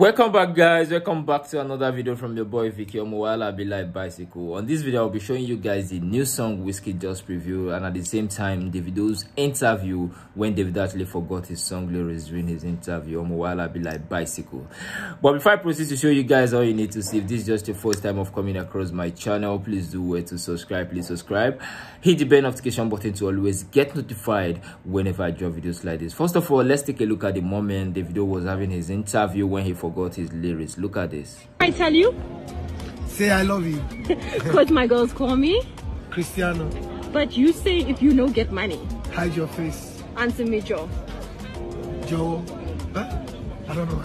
welcome back guys. Welcome back to another video from your boy Vicki Omuwala be like bicycle. On this video i'll be showing you guys the new song Wizkid just preview and at the same time davido's interview when david actually forgot his song lyrics during his interview. Omuwala be like bicycle. But before i proceed to show you guys all you need to see if this is just your first time of coming across my channel please do wait to subscribe please subscribe. Hit the bell notification button to always get notified whenever i drop videos like this. First of all let's take a look at the moment davido was having his interview when he forgot forgot his lyrics. Look at this. I tell you? Say I love you. Because my girls call me? Cristiano. But you say if you no get money. Hide your face. Answer me, Joe. Joe. Huh? I don't know.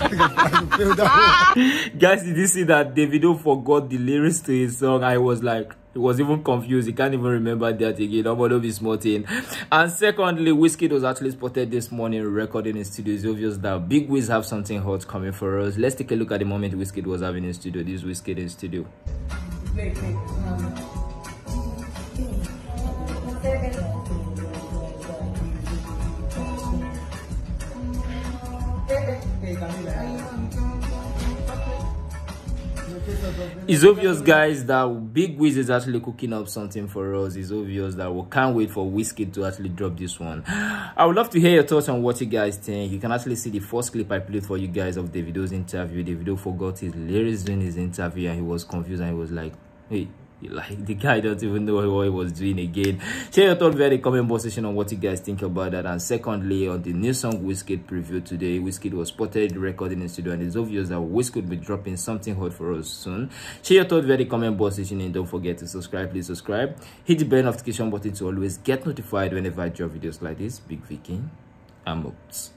I Guys, did you see that Davido forgot the lyrics to his song? I was like, he was even confused. He can't even remember that again. Nobody be small thing. And secondly, Wizkid was actually spotted this morning recording in studio. It's obvious that Big Wiz have something hot coming for us. Let's take a look at the moment Wizkid was having in studio. This Wizkid in studio. It's obvious, guys, that Big Wiz is actually cooking up something for us. It's obvious that we can't wait for Wizkid to actually drop this one. I would love to hear your thoughts on what you guys think. You can actually see the first clip I played for you guys of Davido's interview. Davido forgot his lyrics during his interview and he was confused and he was like, hey, like the guy doesn't even know what he was doing again. Share your thoughts the comment box section on what you guys think about that. And secondly on the new song Wizkid preview today Wizkid was spotted recording in studio and it's obvious that Wizkid will be dropping something hot for us soon. Share your thoughts the comment box section and don't forget to subscribe. Please subscribe. Hit the bell notification button to always get notified whenever i drop videos like this. Big viking i'm out